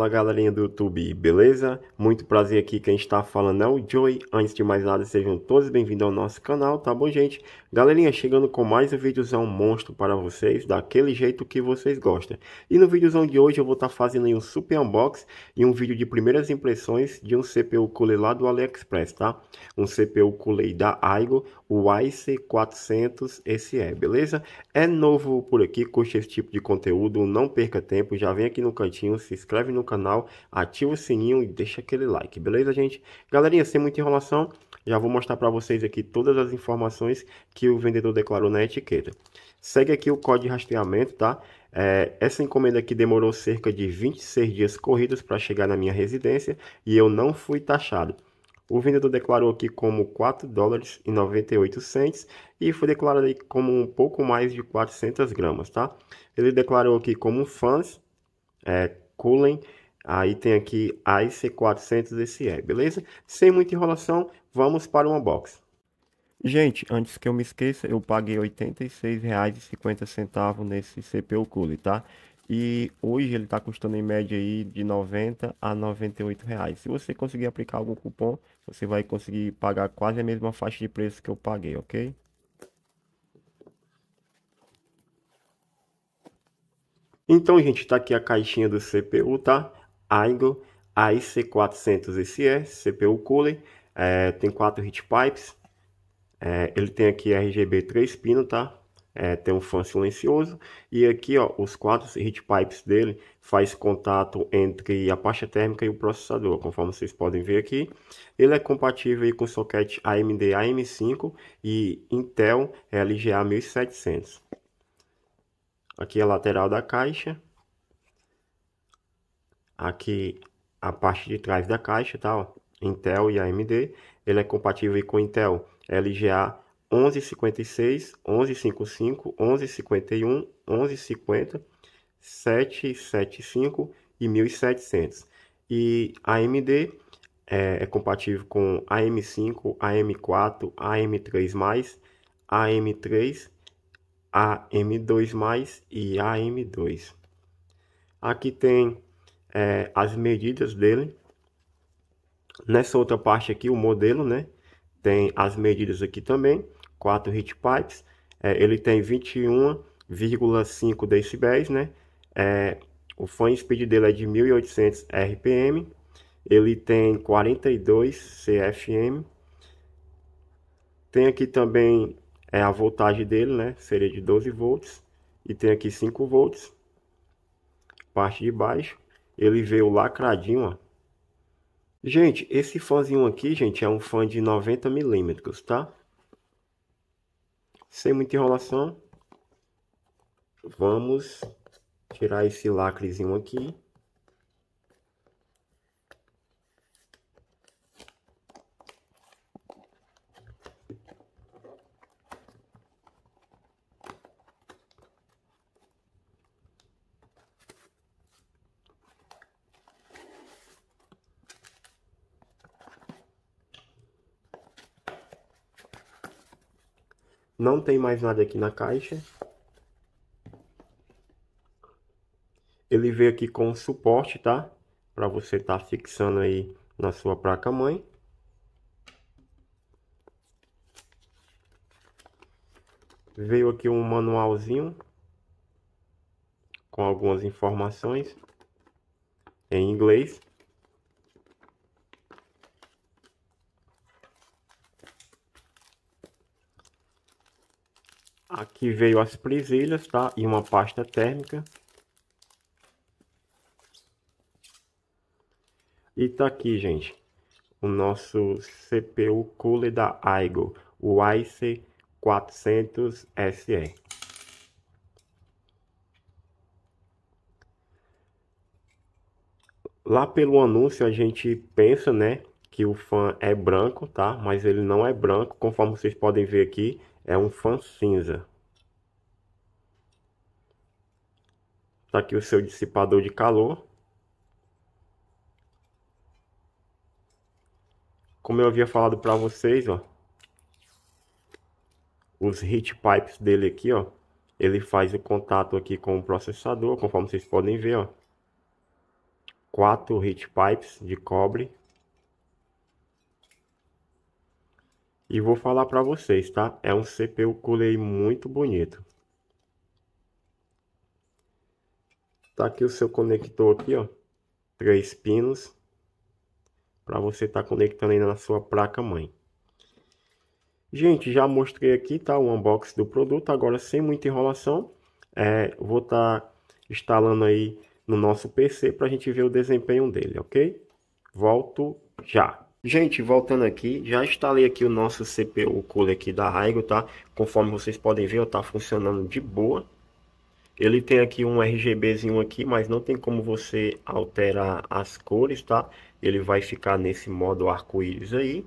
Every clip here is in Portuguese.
Fala galerinha do YouTube, beleza? Muito prazer aqui, quem está falando é o Joey. Antes de mais nada, sejam todos bem-vindos ao nosso canal, tá bom gente? Galerinha, chegando com mais um vídeozão monstro para vocês, daquele jeito que vocês gostam. E no vídeozão de hoje eu vou estar tá fazendo um super unbox e um vídeo de primeiras impressões de um CPU cooler lá do AliExpress, tá? Um CPU cooler da Aigo, o IC400 SE, beleza? É novo por aqui, curte esse tipo de conteúdo, não perca tempo, já vem aqui no cantinho, se inscreve no canal, ativa o sininho e deixa aquele like, beleza, gente? Galerinha, sem muita enrolação, já vou mostrar para vocês aqui todas as informações que o vendedor declarou na etiqueta. Segue aqui o código de rastreamento, tá? É, essa encomenda aqui demorou cerca de 26 dias corridos para chegar na minha residência e eu não fui taxado. O vendedor declarou aqui como 4 dólares e 98 cents e foi declarado aí como um pouco mais de 400 gramas, tá? Ele declarou aqui como fãs, é, Cooling. Aí tem aqui a IC400SE, beleza? Sem muita enrolação, vamos para o unboxing. Gente, antes que eu me esqueça, eu paguei R$ 86,50 nesse CPU Cooler, tá? E hoje ele está custando em média aí de 90 a 98 reais. Se você conseguir aplicar algum cupom, você vai conseguir pagar quase a mesma faixa de preço que eu paguei, ok? Então, gente, tá aqui a caixinha do CPU, tá? Aigo AIC400SE, CPU cooler, é, tem quatro heat pipes, é, ele tem aqui RGB 3 pino, tá? É, tem um fan silencioso e aqui ó, os quatro heat pipes dele faz contato entre a pasta térmica e o processador, conforme vocês podem ver aqui. Ele é compatível com socket AMD AM5 e Intel LGA 1700. Aqui é a lateral da caixa. Aqui a parte de trás da caixa, tá? Ó, Intel e AMD. Ele é compatível com Intel LGA 1156, 1155, 1151, 1150, 775 e 1700. E AMD é, é compatível com AM5, AM4, AM3+, AM3 AM2+, e AM2. Aqui tem é, as medidas dele. Nessa outra parte aqui, o modelo, né? Tem as medidas aqui também. 4 heat pipes. É, ele tem 21,5 decibéis, né? É, o fan speed dele é de 1800 RPM. Ele tem 42 CFM. Tem aqui também é a voltagem dele, né? Seria de 12 volts. E tem aqui 5 volts. Parte de baixo. Ele veio lacradinho, ó. Gente, esse fãzinho aqui, gente, é um fã de 90 milímetros, tá? Sem muita enrolação. Vamos tirar esse lacrezinho aqui. Não tem mais nada aqui na caixa. Ele veio aqui com suporte, tá? Para você estar tá fixando aí na sua placa mãe. Veio aqui um manualzinho com algumas informações em inglês. Aqui veio as presilhas, tá? E uma pasta térmica. E tá aqui, gente, o nosso CPU cooler da Aigo, o IC400SE. Lá pelo anúncio a gente pensa, né, que o fã é branco, tá? Mas ele não é branco, conforme vocês podem ver aqui, é um fã cinza. Tá aqui o seu dissipador de calor. Como eu havia falado para vocês, ó, os heat pipes dele aqui, ó, ele faz o contato aqui com o processador, conforme vocês podem ver, ó. quatro heat pipes de cobre. E vou falar para vocês, tá? É um CPU cooler muito bonito. Tá aqui o seu conector aqui, ó. Três pinos. Para você estar tá conectando aí na sua placa mãe. Gente, já mostrei aqui, tá? O unboxing do produto. Agora, sem muita enrolação, é, vou estar tá instalando aí no nosso PC para a gente ver o desempenho dele, ok? Volto já. Gente, voltando aqui, já instalei aqui o nosso CPU cooler aqui da Raigo, tá? Conforme vocês podem ver, está funcionando de boa. Ele tem aqui um RGBzinho aqui, mas não tem como você alterar as cores, tá? Ele vai ficar nesse modo arco-íris aí.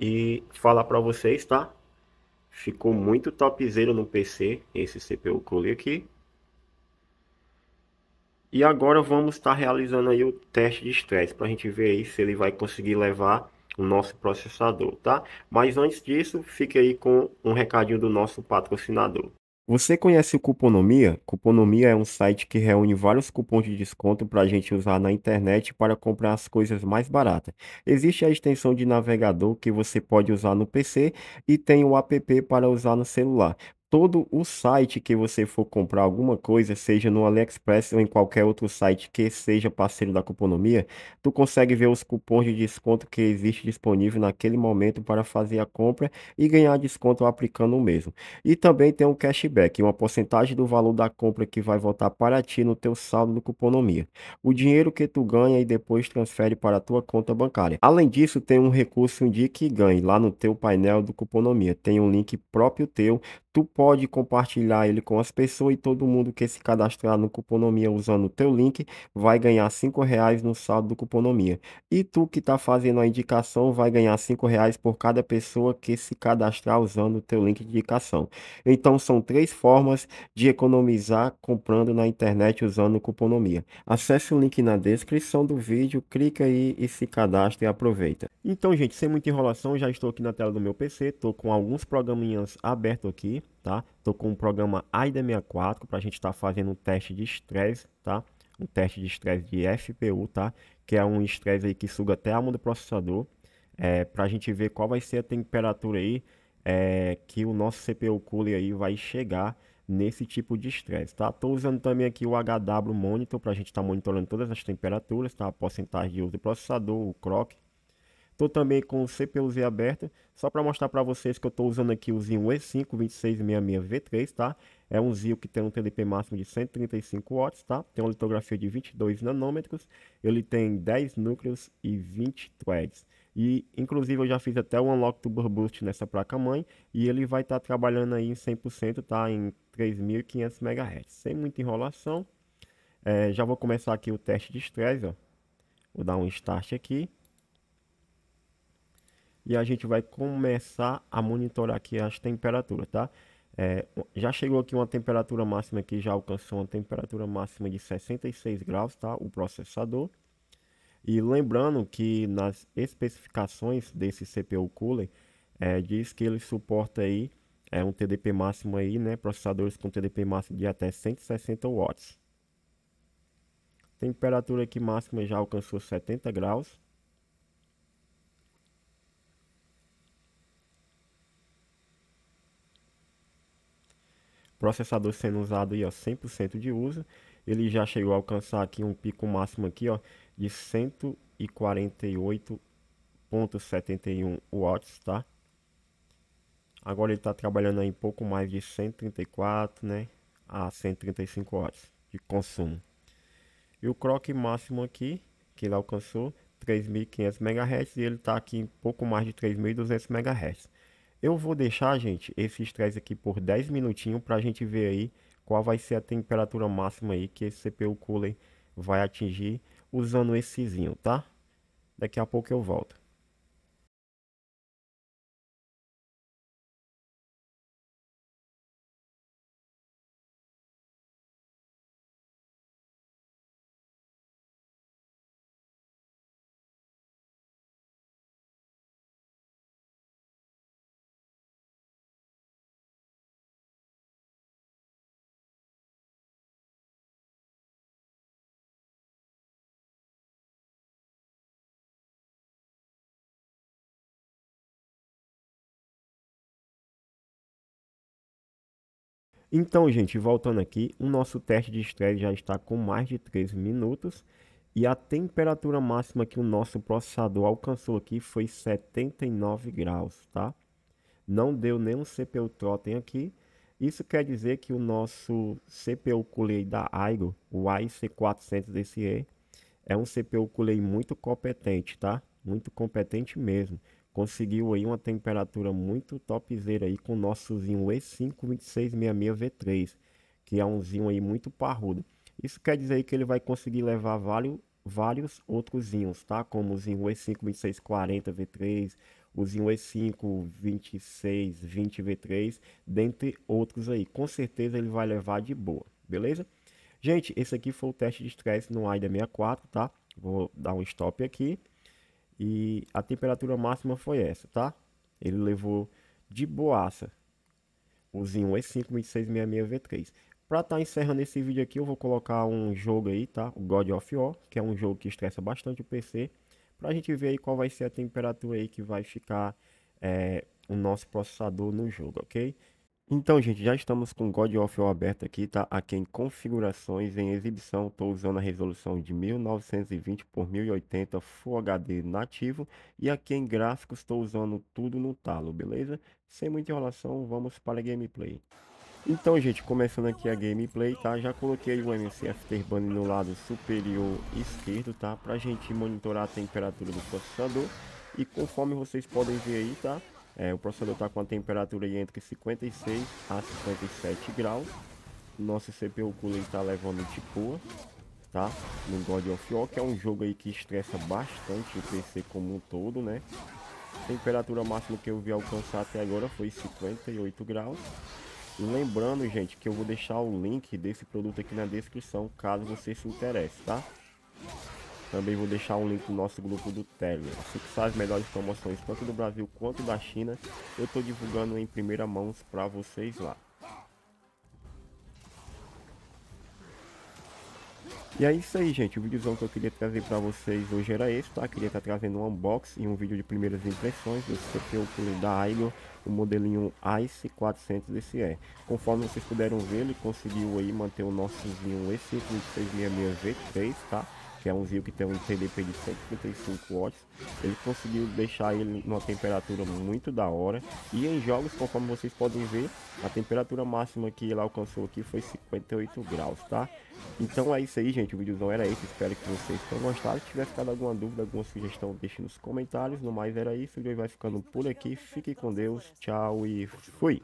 E falar para vocês, tá? Ficou muito topzera no PC, esse CPU cooler aqui. E agora vamos estar tá realizando aí o teste de estresse para a gente ver aí se ele vai conseguir levar o nosso processador, tá? Mas antes disso, fique aí com um recadinho do nosso patrocinador. Você conhece o Cuponomia? Cuponomia é um site que reúne vários cupons de desconto para a gente usar na internet para comprar as coisas mais baratas. Existe a extensão de navegador que você pode usar no PC e tem o app para usar no celular todo o site que você for comprar alguma coisa, seja no AliExpress ou em qualquer outro site que seja parceiro da Cuponomia, tu consegue ver os cupons de desconto que existe disponível naquele momento para fazer a compra e ganhar desconto aplicando o mesmo. E também tem um cashback, uma porcentagem do valor da compra que vai voltar para ti no teu saldo do Cuponomia. O dinheiro que tu ganha e depois transfere para a tua conta bancária. Além disso, tem um recurso Indique e Ganhe lá no teu painel do Cuponomia. Tem um link próprio teu tu pode compartilhar ele com as pessoas e todo mundo que se cadastrar no Cuponomia usando o teu link vai ganhar cinco reais no saldo do Cuponomia. E tu que está fazendo a indicação vai ganhar cinco reais por cada pessoa que se cadastrar usando o teu link de indicação. Então são três formas de economizar comprando na internet usando o Cuponomia. Acesse o link na descrição do vídeo, clica aí e se cadastre e aproveita. Então gente, sem muita enrolação, já estou aqui na tela do meu PC, estou com alguns programinhas abertos aqui tá? Tô com o programa AIDA64 para a gente estar tá fazendo um teste de estresse, tá? Um teste de estresse de FPU, tá? Que é um estresse aí que suga até a alma do processador, é, para a gente ver qual vai ser a temperatura aí é, que o nosso CPU cooler aí vai chegar nesse tipo de estresse, tá? Tô usando também aqui o HW Monitor para a gente estar tá monitorando todas as temperaturas, tá? A porcentagem de uso do processador, o clock, Estou também com o CPU-Z aberto, só para mostrar para vocês que eu estou usando aqui o Zinho E5 2666V3, tá? É um Zio que tem um TDP máximo de 135 watts, tá? Tem uma litografia de 22 nanômetros, ele tem 10 núcleos e 20 threads. E, inclusive, eu já fiz até o Unlock Turbo Boost nessa placa-mãe e ele vai estar tá trabalhando aí em 100%, tá? Em 3.500 MHz. Sem muita enrolação, é, já vou começar aqui o teste de estresse, ó. Vou dar um start aqui e a gente vai começar a monitorar aqui as temperaturas, tá? É, já chegou aqui uma temperatura máxima que já alcançou uma temperatura máxima de 66 graus, tá? O processador. E lembrando que nas especificações desse CPU cooler, é, diz que ele suporta aí é um TDP máximo aí, né? Processadores com TDP máximo de até 160 watts. Temperatura aqui máxima já alcançou 70 graus. Processador sendo usado aí, ó, 100% de uso. Ele já chegou a alcançar aqui um pico máximo aqui, ó, de 148.71 watts, tá? Agora ele está trabalhando em pouco mais de 134, né, a 135 watts de consumo. E o clock máximo aqui, que ele alcançou, 3.500 MHz e ele está aqui em pouco mais de 3.200 MHz. Eu vou deixar, gente, esse estresse aqui por 10 minutinhos para a gente ver aí qual vai ser a temperatura máxima aí que esse CPU cooler vai atingir usando esse zinho, tá? Daqui a pouco eu volto. Então, gente, voltando aqui, o nosso teste de estresse já está com mais de 13 minutos e a temperatura máxima que o nosso processador alcançou aqui foi 79 graus, tá? Não deu nenhum CPU Throttling aqui. Isso quer dizer que o nosso CPU Cooler da Aigo, o IC400SE, é um CPU Cooler muito competente, tá? Muito competente mesmo. Conseguiu aí uma temperatura muito topzera aí com o nosso Zinho E52666V3, que é um Zinho aí muito parrudo. Isso quer dizer que ele vai conseguir levar vários, vários outros Zinhos, tá? Como o Zinho E52640V3, o Zinho E52620V3, dentre outros aí. Com certeza ele vai levar de boa, beleza? Gente, esse aqui foi o teste de estresse no AIDA 64, tá? Vou dar um stop aqui. E a temperatura máxima foi essa, tá? Ele levou de boaça o Zinho E52666V3. Para estar tá encerrando esse vídeo aqui, eu vou colocar um jogo aí, tá? O God of War, que é um jogo que estressa bastante o PC. Para a gente ver aí qual vai ser a temperatura aí que vai ficar é, o nosso processador no jogo, ok? Então, gente, já estamos com God of War aberto aqui, tá? Aqui em configurações, em exibição, estou usando a resolução de 1920 por 1080 Full HD nativo. E aqui em gráficos, estou usando tudo no talo, beleza? Sem muita enrolação, vamos para a gameplay. Então, gente, começando aqui a gameplay, tá? Já coloquei o MC Afterburn no lado superior esquerdo, tá? Pra gente monitorar a temperatura do processador. E conforme vocês podem ver aí, tá? É, o processador tá com a temperatura entre 56 a 57 graus. Nosso CPU cooler está levando de boa, tá? No God of War, que é um jogo aí que estressa bastante o PC como um todo, né? A temperatura máxima que eu vi alcançar até agora foi 58 graus. Lembrando, gente, que eu vou deixar o link desse produto aqui na descrição, caso você se interesse, tá? Também vou deixar um link no nosso grupo do Telegram. Fixar as melhores promoções tanto do Brasil quanto da China. Eu estou divulgando em primeira mão para vocês lá. E é isso aí, gente. O vídeozão que eu queria trazer para vocês hoje era esse, tá? Queria estar tá trazendo um unboxing e um vídeo de primeiras impressões do CPU da Aigo, o modelinho ICE 400 SE. Conforme vocês puderam ver, ele conseguiu aí manter o nosso vinho E52666V3, tá? Que é um Zio que tem um TDP de 135 watts, ele conseguiu deixar ele numa temperatura muito da hora. E em jogos, conforme vocês podem ver, a temperatura máxima que ele alcançou aqui foi 58 graus, tá? Então é isso aí, gente. O vídeo não era esse. Espero que vocês tenham gostado. Se tiver ficado alguma dúvida, alguma sugestão, deixe nos comentários. No mais era isso. O vídeo vai ficando por aqui. Fique com Deus. Tchau e fui!